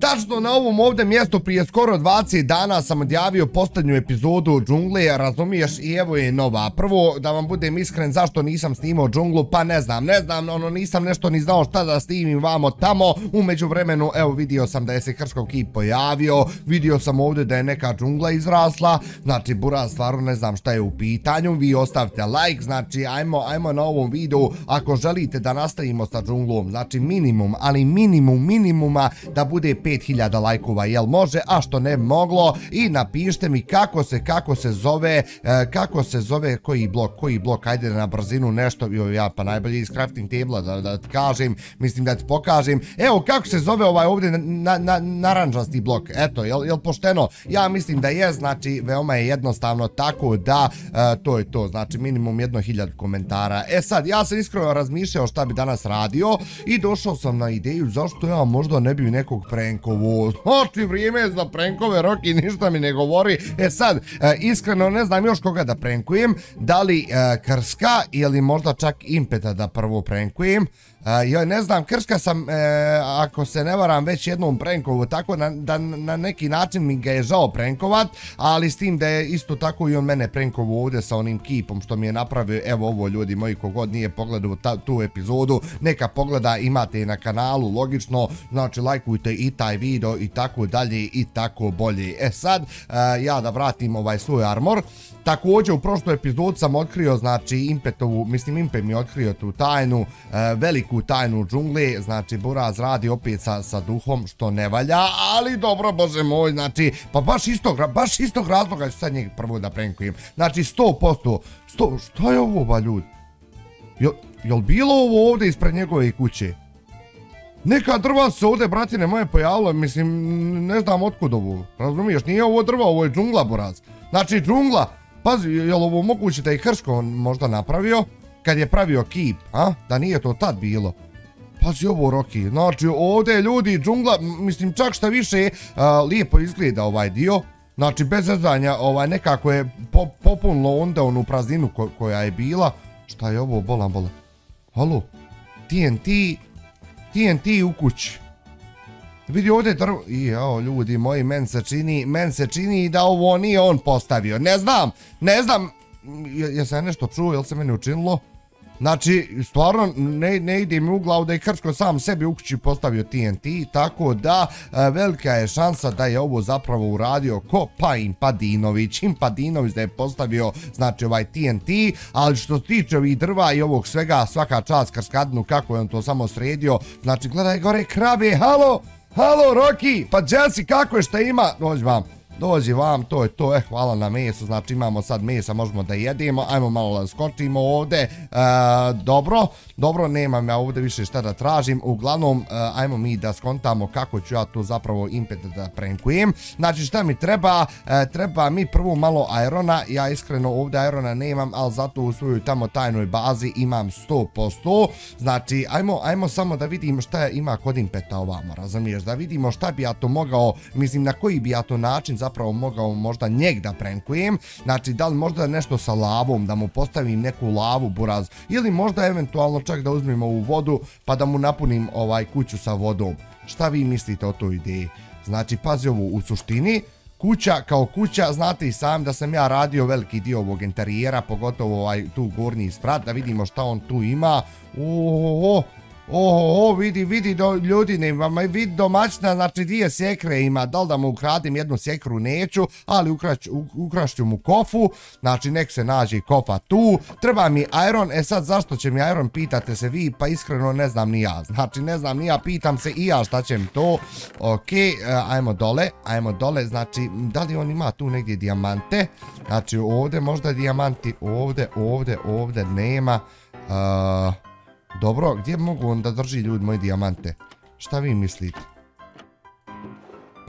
Tačno na ovom ovdje mjestu prije skoro 20 dana sam odjavio posljednju epizodu džungle, razumiješ, i evo je nova. Prvo, da vam budem iskren, zašto nisam snimao džunglu, pa ne znam, ne znam, ono, nisam nešto ni znao šta da snimim vamo tamo. Umeđu vremenu, evo, vidio sam da je se Hrškov kip pojavio, vidio sam ovdje da je neka džungla izrasla, znači, bura, stvarno ne znam šta je u pitanju, vi ostavite like, znači, ajmo, ajmo na ovom videu, ako želite da nastavimo sa džunglom, znači, minimum, ali minimum, minimuma, da bude 5000 lajkova, jel može, a što ne moglo i napišite mi kako se, kako se zove, e, kako se zove koji blok, koji blok, ajde na brzinu nešto, jo, ja pa najbolje iz crafting table da, da ti kažem, mislim da ti pokažem, evo kako se zove ovaj ovdje na, na, naranđasti blok, eto, jel, jel pošteno, ja mislim da je, znači veoma je jednostavno tako da e, to je to, znači minimum jedno hiljad komentara. E sad, ja sam iskreno razmišljao šta bi danas radio i došao sam na ideju zašto ja možda ne bi nekog prank prankovu. Znači, vrijeme je za prankove, Roki ništa mi ne govori. E sad, e, iskreno ne znam još koga da prankujem. Da li e, Krska ili možda čak Impeta da prvo prankujem. Joj, ne znam, krška sam, e, ako se ne varam, već jednom prenkovu, tako na, da na neki način mi ga je žao prenkovat, ali s tim da je isto tako i on mene prenkovu ovdje sa onim kipom što mi je napravio, evo ovo ljudi moji, kogod nije pogledao ta, tu epizodu, neka pogleda, imate i na kanalu, logično, znači lajkujte i taj video i tako dalje i tako bolje. E sad, e, ja da vratim ovaj svoj armor, također u prošloj epizod sam otkrio, znači Impetovu, mislim Impe mi je otkrio tu tajnu, e, veliku veliku tajnu džungli, znači Buraz radi opet sa, sa duhom, što ne valja, ali dobro, bože moj, znači, pa baš istog, baš istog razloga ću sad njeg prvo da prenkujem. Znači, 100%, 100, što je ovo, ba ljudi? Jel, jel bilo ovo ovdje ispred njegove kuće? Neka drva se ovdje, bratine moje, pojavilo, mislim, ne znam otkud ovo, razumiješ, nije ovo drva, ovo je džungla, Buraz. Znači, džungla, pazi, jel ovo moguće da je Hrško možda napravio? Kad je pravio kip, a? Da nije to tad bilo. Pazi ovo, Roki, znači ovdje ljudi, džungla, mislim čak šta više, a, lijepo izgleda ovaj dio. Znači, bez zazanja, ovaj, nekako je po, popunilo onda onu prazninu ko, koja je bila. Šta je ovo, bolam, bolam? Halo? TNT, TNT u kući. Vidi ovdje drvo, i jao, ljudi moji, men se čini, men se čini da ovo nije on postavio. Ne znam, ne znam, je se nešto čuo, jel se meni učinilo? Znači, stvarno, ne, ne ide mi u glavu da je Krško sam sebi u kući postavio TNT, tako da e, velika je šansa da je ovo zapravo uradio ko pa Impadinović. Impadinović da je postavio, znači, ovaj TNT, ali što se tiče ovih drva i ovog svega, svaka čast Krskadnu, kako je on to samo sredio, znači, gledaj gore krabe, halo, halo, Roki, pa Jesse, kako je šta ima, dođi vam, dođi vam, to je to, eh, hvala na meso, znači imamo sad mesa, možemo da jedemo, ajmo malo da skočimo ovde, e, dobro, dobro, nemam ja ovde više šta da tražim, uglavnom, e, ajmo mi da skontamo kako ću ja to zapravo impet da prankujem, znači šta mi treba, e, treba mi prvo malo aerona, ja iskreno ovde aerona nemam, ali zato u svojoj tamo tajnoj bazi imam 100%, znači, ajmo, ajmo samo da vidim šta ima kod impeta ovamo, razumiješ, da vidimo šta bi ja to mogao, mislim, na koji bi ja to način zapravo zapravo mogao možda njeg da prankujem, znači da li možda nešto sa lavom, da mu postavim neku lavu buraz, ili možda eventualno čak da uzmemo ovu vodu pa da mu napunim ovaj kuću sa vodom. Šta vi mislite o toj ideji? Znači, pazi ovo, u suštini, kuća kao kuća, znate i sam da sam ja radio veliki dio ovog interijera, pogotovo ovaj tu gornji sprat, da vidimo šta on tu ima. Oooo, Oho, vidi, vidi do, ljudi, nema, vidi domaćna, znači dvije sekre ima, da li da mu ukradim jednu sekru, neću, ali ukrać, ukrašću mu kofu, znači nek se nađe kofa tu, treba mi iron, e sad zašto će mi iron, pitate se vi, pa iskreno ne znam ni ja, znači ne znam ni ja, pitam se i ja šta će mi to, ok, e, ajmo dole, ajmo dole, znači da li on ima tu negdje dijamante, znači ovdje možda dijamanti, ovdje, ovdje, ovdje nema, uh, Dobro, gdje mogu onda drži ljudi moji dijamante? Šta vi mislite?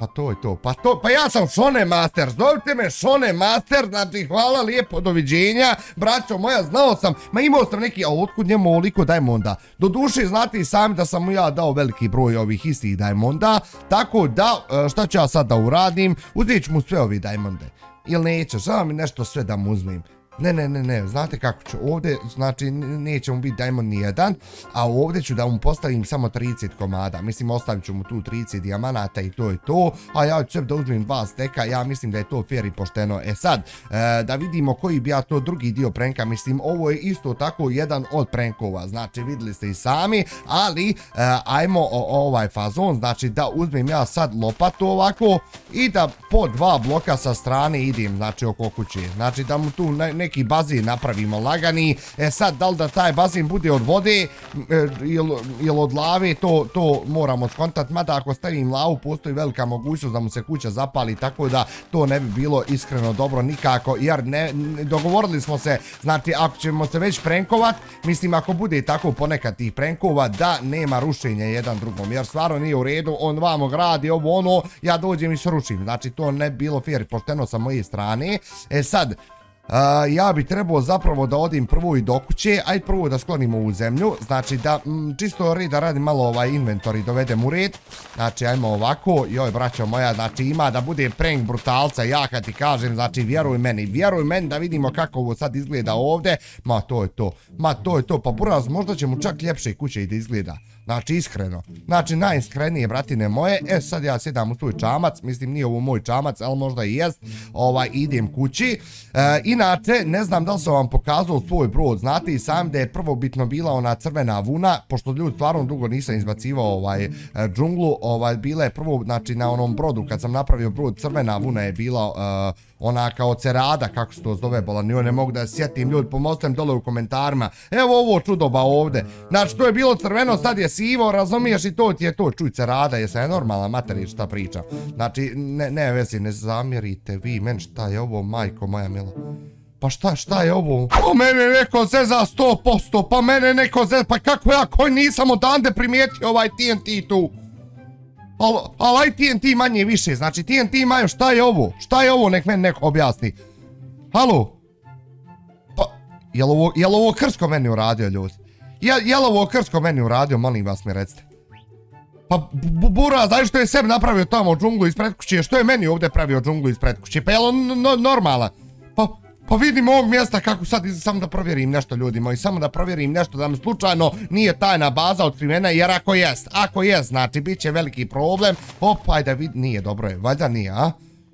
Pa to je to, pa to, pa ja sam Sone Master, zovite me Sone Master, znači hvala lijepo, doviđenja, braćo moja, znao sam, ma imao sam neki, a otkud njemu oliko dajmonda? Do duše, znate i sami da sam mu ja dao veliki broj ovih istih dajmonda. tako da, e, šta ću ja sad da uradim, uzet ću mu sve ovi dajmonde. ili neće, samo mi nešto sve da mu uzmem, Ne, ne, ne, ne, znate kako ću, ovdje, znači, neće mu biti Diamond nijedan, a ovdje ću da mu postavim samo 30 komada, mislim, ostavit ću mu tu 30 dijamanata i to je to, a ja ću sve da uzmem dva steka, ja mislim da je to fair i pošteno. E sad, e, da vidimo koji bi ja to drugi dio prenka, mislim, ovo je isto tako jedan od prenkova, znači, videli ste i sami, ali, e, ajmo o, ovaj fazon, znači, da uzmem ja sad lopatu ovako i da po dva bloka sa strane idem, znači, oko kuće, znači, da mu tu ne, neki bazin napravimo lagani. E sad, da li da taj bazin bude od vode e, ili ili od lave, to, to moramo skontat. Mada ako stavim lavu, postoji velika mogućnost da mu se kuća zapali, tako da to ne bi bilo iskreno dobro nikako. Jer ne, dogovorili smo se, znači, ako ćemo se već prenkovat, mislim, ako bude tako ponekad tih prenkova, da nema rušenja jedan drugom. Jer stvarno nije u redu, on vamo gradi ovo ono, ja dođem i srušim. Znači, to ne bilo fair, pošteno sa moje strane. E sad, ja bi trebao zapravo da odim prvo i do kuće, aj prvo da sklonimo u zemlju, znači da mm, čisto red da radim malo ovaj inventor i dovedem u red, znači ajmo ovako, joj braćo moja, znači ima da bude prank brutalca, ja kad ti kažem, znači vjeruj meni, vjeruj meni da vidimo kako ovo sad izgleda ovde, ma to je to, ma to je to, pa buraz možda će mu čak ljepše kuće i da izgleda. Znači, iskreno. Znači, najiskrenije, bratine moje. E, sad ja sjedam u svoj čamac. Mislim, nije ovo moj čamac, ali možda i jest. Ovaj, idem kući. E, inače, ne znam da li sam vam pokazao svoj brod. Znate i sam da je prvobitno bila ona crvena vuna. Pošto ljudi stvarno dugo nisam izbacivao ovaj, e, džunglu. Ovaj, bila je prvo, znači, na onom brodu. Kad sam napravio brod, crvena vuna je bila uh, ona kao cerada, kako se to zove, bola. Ne mogu da sjetim ljudi. Pomostem dole u komentarima. Evo ovo čudoba ovde. Znači, to je bilo crveno, sad je sivo, razumiješ i to ti je to, čuj se rada, je normalna materija šta priča. Znači, ne, ne vezi, ne zamjerite vi, men šta je ovo, majko moja mila. Pa šta, šta je ovo? Pa mene neko zeza 100%, pa mene neko zeza, pa kako ja koji nisam odande primijetio ovaj TNT tu? Ali al, aj TNT manje više, znači TNT imaju, šta je ovo? Šta je ovo, nek meni neko objasni. Halo? Pa, jel ovo, jel ovo krsko meni uradio ljudi? Ja, je li ovo krsko meni uradio, molim vas mi recite. Pa, Bura, znaš što je sebi napravio tamo džunglu ispred kuće, što je meni ovdje pravio džunglu ispred kuće, pa je li on no, normala? Pa, vidim ovog mjesta kako sad, samo da provjerim nešto ljudi moji, samo da provjerim nešto da mi slučajno nije tajna baza otkrivena, jer ako jest, ako jest, znači, bit će veliki problem, opaj da vidim, nije dobro je, valjda nije, a?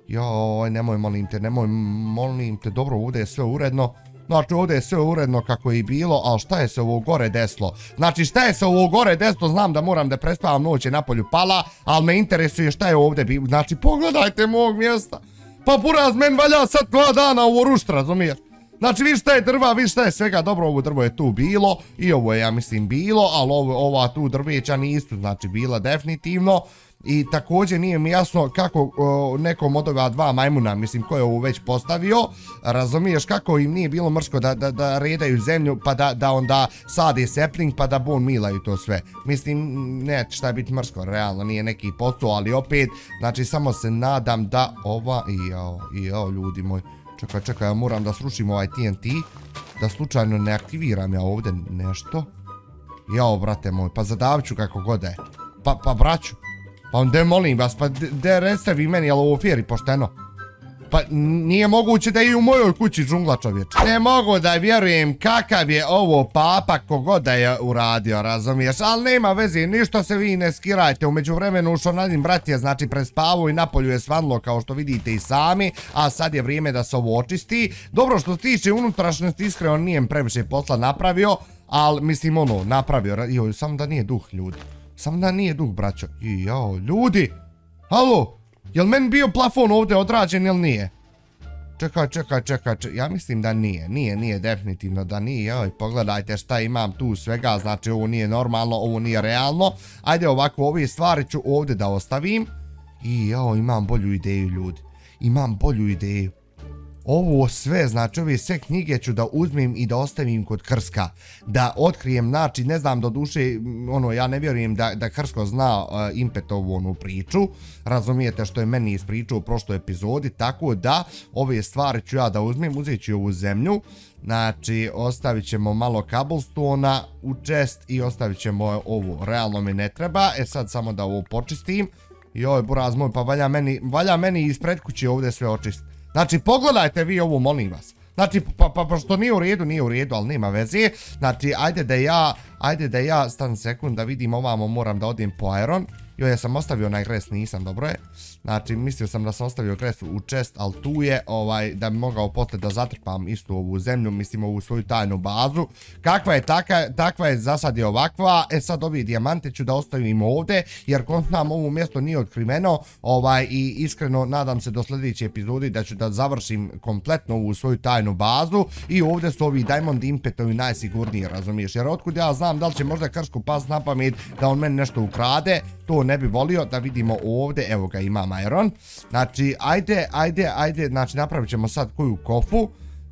Joj, nemoj, molim te, nemoj, molim te, dobro, ovdje je sve uredno. Znači ovdje je sve uredno kako je i bilo, ali šta je se ovo gore deslo? Znači šta je se ovo gore deslo, znam da moram da prespavam noć je napolju pala, ali me interesuje šta je ovdje bilo. Znači pogledajte mog mjesta. Pa buraz, men valja sad dva dana u rušt, razumiješ? Znači vi šta je drva, vi šta je svega, dobro ovo drvo je tu bilo i ovo je ja mislim bilo, ali ovo, ova tu drveća nisu znači bila definitivno i također nije mi jasno kako o, nekom od ova dva majmuna, mislim ko je ovo već postavio, razumiješ kako im nije bilo mrško da, da, da redaju zemlju pa da, da onda sade sepling pa da bon milaju to sve. Mislim, ne, šta je biti mrško, realno nije neki posao, ali opet, znači samo se nadam da ova, jao, jao ljudi moji, čekaj, čekaj, ja moram da srušim ovaj TNT, da slučajno ne aktiviram ja ovdje nešto. Jao, brate moj, pa zadavit ću kako god je. Pa, pa braću, Pa onda molim vas, pa de reste vi meni, jel ovo fjeri pošteno? Pa nije moguće da i u mojoj kući džungla čovječ. Ne mogu da vjerujem kakav je ovo papa kogod da je uradio, razumiješ? Ali nema veze, ništa se vi ne skirajte. Umeđu vremenu ušao nadim brat je, znači prespavu i napolju je svanlo kao što vidite i sami. A sad je vrijeme da se ovo očisti. Dobro što se tiče unutrašnjosti, iskreno nijem previše posla napravio. Ali mislim ono, napravio, joj, samo da nije duh ljudi. Sam da nije dug, braćo. I jao, ljudi! Halo! Jel men bio plafon ovdje odrađen ili nije? Čekaj, čekaj, čekaj, čekaj, ja mislim da nije, nije, nije, definitivno da nije, joj, pogledajte šta imam tu svega, znači ovo nije normalno, ovo nije realno, ajde ovako, ove stvari ću ovdje da ostavim, i jao, imam bolju ideju, ljudi, imam bolju ideju, ovo sve, znači ove sve knjige ću da uzmem i da ostavim kod Krska. Da otkrijem, znači, ne znam do duše, ono, ja ne vjerujem da, da Krsko zna e, uh, Impetovu onu priču. Razumijete što je meni ispričao u prošloj epizodi, tako da ove stvari ću ja da uzmem, uzet ću ovu zemlju. Znači, ostavit ćemo malo cobblestona u chest i ostavit ćemo ovo. Realno mi ne treba, e sad samo da ovo počistim. Joj, buraz moj, pa valja meni, valja meni ispred kuće ovdje sve očistiti. Znači, pogledajte vi ovo, molim vas. Znači, pa, pa, pa što nije u redu, nije u redu, ali nema veze. Znači, ajde da ja, ajde da ja, stan sekund da vidim ovamo, moram da odim po Iron. Joj, ja sam ostavio onaj gres, nisam, dobro je. Znači, mislio sam da sam ostavio gres u čest, ali tu je, ovaj, da bi mogao posle da zatrpam istu ovu zemlju, mislim ovu svoju tajnu bazu. Kakva je taka, takva je za sad je ovakva, e sad ovi dijamante ću da ostavim ovde, jer kontnam ovo mjesto nije otkriveno, ovaj, i iskreno nadam se do sljedeće epizodi da ću da završim kompletno ovu svoju tajnu bazu, i ovde su ovi diamond impetovi najsigurniji, razumiješ, jer otkud ja znam da li će možda kršku pas na pamet da on meni nešto ukrade, to ne bi volio da vidimo ovde, evo ga ima Myron. Znači, ajde, ajde, ajde, znači napravit ćemo sad koju kofu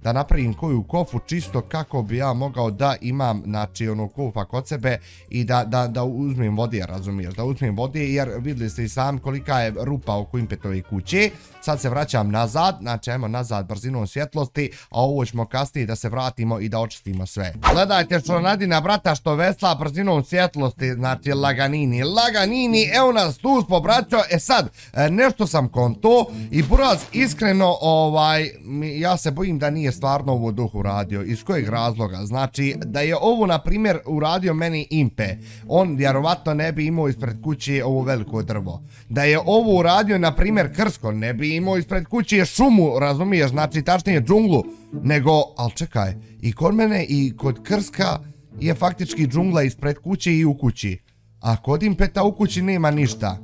da napravim koju kofu čisto kako bi ja mogao da imam znači ono kofa kod sebe i da, da, da uzmem vode, razumiješ, da uzmem vode jer vidjeli ste i sam kolika je rupa oko impetove kuće. Sad se vraćam nazad, znači ajmo nazad brzinom svjetlosti, a ovo ćemo kasnije da se vratimo i da očistimo sve. Gledajte što nadina brata što vesla brzinom svjetlosti, znači laganini, laganini, evo nas tu smo braćo, e sad, e, nešto sam konto i buraz iskreno, ovaj, ja se bojim da nije stvarno ovo duh uradio, iz kojeg razloga? Znači, da je ovo, na primjer, uradio meni Impe, on vjerovatno ne bi imao ispred kuće ovo veliko drvo. Da je ovo uradio, na primjer, Krsko, ne bi imao ispred kuće šumu, razumiješ, znači, tačnije džunglu, nego, ali čekaj, i kod mene i kod Krska je faktički džungla ispred kuće i u kući. A kod Impeta u kući nema ništa.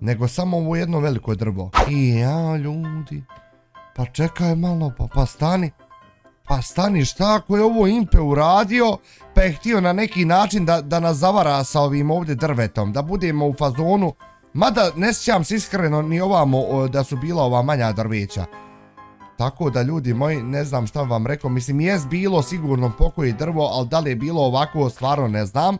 Nego samo ovo jedno veliko drvo. I ja, ljudi... Pa čekaj malo, pa, pa stani. Pa stani, šta ako je ovo Impe uradio, pa je htio na neki način da, da nas zavara sa ovim ovdje drvetom, da budemo u fazonu. Mada ne sjećam se iskreno ni ovamo da su bila ova manja drveća. Tako da ljudi moji, ne znam šta vam rekao, mislim jes bilo sigurno pokoji drvo, ali da li je bilo ovako, stvarno ne znam.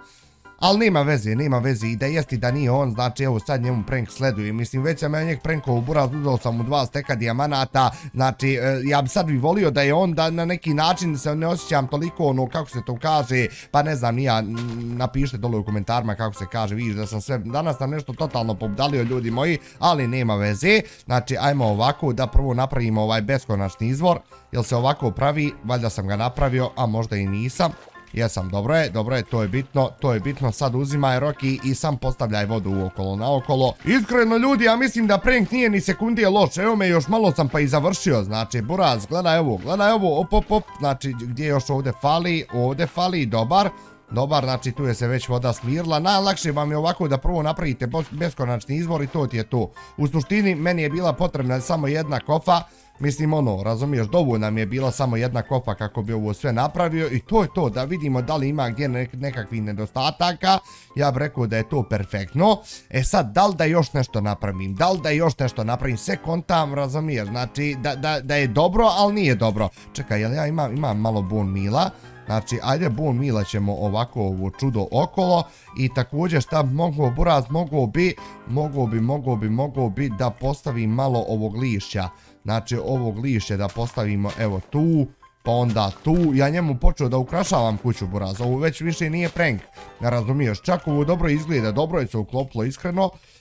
Ali nema veze, nema veze i da jesti da nije on, znači evo sad njemu prank sleduje. Mislim, već sam ja njeg prankao u buraz, uzao sam mu dva steka dijamanata, znači e, ja bi sad bi volio da je on da na neki način se ne osjećam toliko ono kako se to kaže, pa ne znam, nija, napišite dole u komentarima kako se kaže, vidiš da sam sve, danas sam nešto totalno pobdalio ljudi moji, ali nema veze. Znači, ajmo ovako da prvo napravimo ovaj beskonačni izvor, jel se ovako pravi, valjda sam ga napravio, a možda i nisam. Jesam, dobro je, dobro je, to je bitno, to je bitno, sad uzimaj Roki i sam postavljaj vodu uokolo, okolo na okolo. Iskreno ljudi, ja mislim da prank nije ni sekundije loš, evo me još malo sam pa i završio, znači, buraz, gledaj ovo, gledaj ovo, op, op, op, znači, gdje još ovdje fali, ovdje fali, dobar, dobar, znači, tu je se već voda smirla, najlakše vam je ovako da prvo napravite beskonačni izvor i to ti je to. U suštini, meni je bila potrebna samo jedna kofa, Mislim ono, razumiješ, dovoljno nam je bila samo jedna kofa kako bi ovo sve napravio i to je to, da vidimo da li ima gdje nekakvih nedostataka. Ja bih rekao da je to perfektno. E sad, da li da još nešto napravim, da li da još nešto napravim, sve kontam, razumiješ, znači da, da, da je dobro, ali nije dobro. Čekaj, jel ja imam, imam malo bon mila? Znači, ajde, bon mila ćemo ovako ovo čudo okolo i također šta mogu buraz, mogu bi, mogu bi, mogu bi, mogu bi da postavim malo ovog lišća znači ovog lišća da postavimo evo tu, pa onda tu, ja njemu počeo da ukrašavam kuću buraz, ovo već više nije prank, razumiješ, čak ovo dobro izgleda, dobro je se uklopilo iskreno, Uh,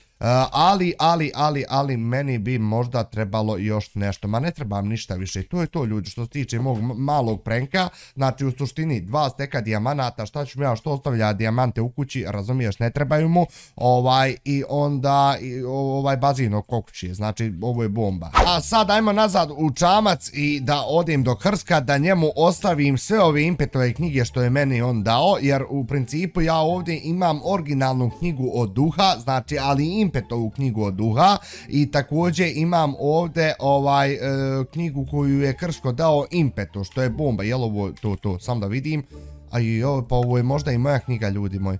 ali, ali, ali, ali, meni bi možda trebalo još nešto. Ma ne trebam ništa više. To je to ljudi što se tiče mog malog prenka. Znači u suštini dva steka dijamanata. Šta ću mi ja što ostavlja dijamante u kući? Razumiješ, ne trebaju mu. Ovaj, i onda i, ovaj bazin oko kući. Znači ovo je bomba. A sad ajmo nazad u čamac i da odim do Hrska da njemu ostavim sve ove impetove knjige što je meni on dao. Jer u principu ja ovdje imam originalnu knjigu od duha. Znači, ali Impetovu knjigu od duha i također imam ovdje ovaj e, knjigu koju je Krsko dao Impetu, što je bomba, jel ovo to, to, sam da vidim. A i ovo, pa ovo je možda i moja knjiga, ljudi moji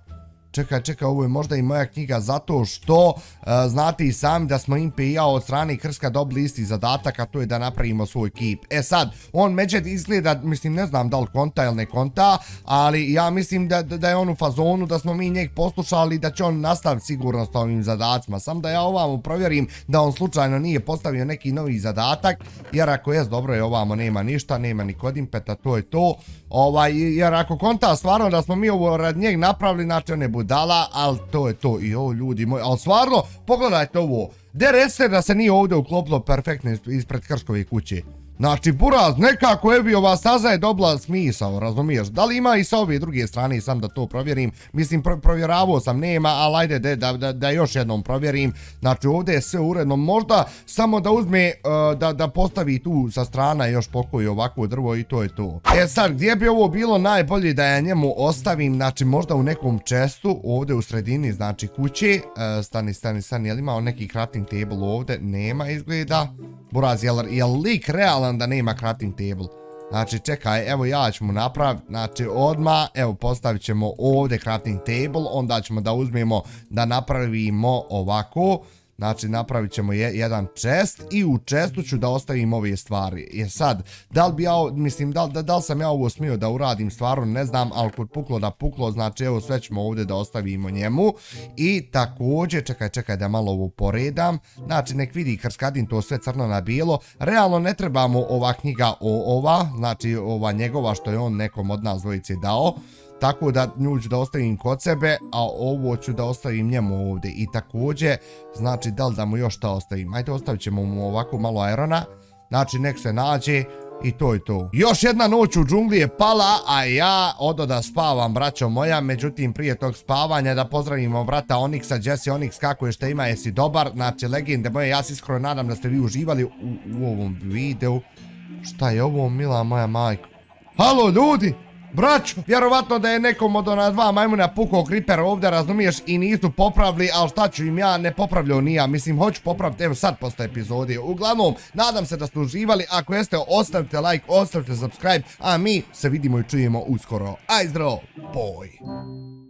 čekaj, čekaj, ovo je možda i moja knjiga zato što uh, znate i sami da smo Impe i ja od strane Krska dobili isti zadatak, a to je da napravimo svoj kip. E sad, on Međed izgleda, mislim, ne znam da li konta ili ne konta, ali ja mislim da, da, da je on u fazonu, da smo mi njeg poslušali, da će on nastaviti sigurno s ovim zadacima. Sam da ja ovamo provjerim da on slučajno nije postavio neki novi zadatak, jer ako jes dobro je ovamo nema ništa, nema ni kod Impeta, to je to. Ovaj, jer ako konta stvarno da smo mi ovo rad njeg napravili, znači on ne bude budala, ali to je to. I ovo ljudi moji, ali stvarno, pogledajte ovo. DRS-er da se nije ovdje uklopilo perfektno ispred Krškove kuće? Znači, buraz, nekako je bi ova staza je dobila smisao, razumiješ? Da li ima i sa ove druge strane, sam da to provjerim? Mislim, pro provjeravao sam, nema, ali ajde da, da, da, da još jednom provjerim. Znači, ovdje je sve uredno. Možda samo da uzme, uh, da, da postavi tu sa strana još pokoji ovako drvo i to je to. E sad, gdje bi ovo bilo najbolje da ja njemu ostavim? Znači, možda u nekom čestu, ovdje u sredini, znači kuće. Uh, stani, stani, stani, je li imao neki crafting table ovdje? Nema izgleda. Buraz, je li, lik realan da nema crafting table? Znači, čekaj, evo ja ću mu napraviti, znači, odma, evo, postavit ćemo ovdje crafting table, onda ćemo da uzmemo, da napravimo ovako, Znači, napravit ćemo jedan chest i u chestu ću da ostavim ove stvari. Je sad, da li bi ja, mislim, da, da, da li sam ja ovo smio da uradim stvarno, ne znam, ali kod puklo da puklo, znači, evo, sve ćemo ovdje da ostavimo njemu. I također, čekaj, čekaj da malo ovo poredam. Znači, nek vidi krskadin to sve crno na bijelo. Realno ne trebamo ova knjiga o ova, znači, ova njegova što je on nekom od nas dvojice dao. Tako da nju ću da ostavim kod sebe, a ovo ću da ostavim njemu ovdje. I također, znači da li da mu još šta ostavim? Ajde ostavit ćemo mu ovako malo aerona. Znači nek se nađe i to je to. Još jedna noć u džungli je pala, a ja odo da spavam, braćo moja. Međutim, prije tog spavanja da pozdravimo brata Onyxa, Jesse Onyx, kako je šta ima, jesi dobar. Znači, legende moje, ja se iskreno nadam da ste vi uživali u, u ovom videu. Šta je ovo, mila moja majka? Halo, ljudi! Braćo, vjerovatno da je nekom od ona dva majmuna pukao kriper ovdje, razumiješ, i nisu popravili, ali šta ću im ja ne popravljao nija, mislim, hoću popraviti, evo sad posto epizodi. Uglavnom, nadam se da ste uživali, ako jeste, ostavite like, ostavite subscribe, a mi se vidimo i čujemo uskoro. Aj zdravo, boj!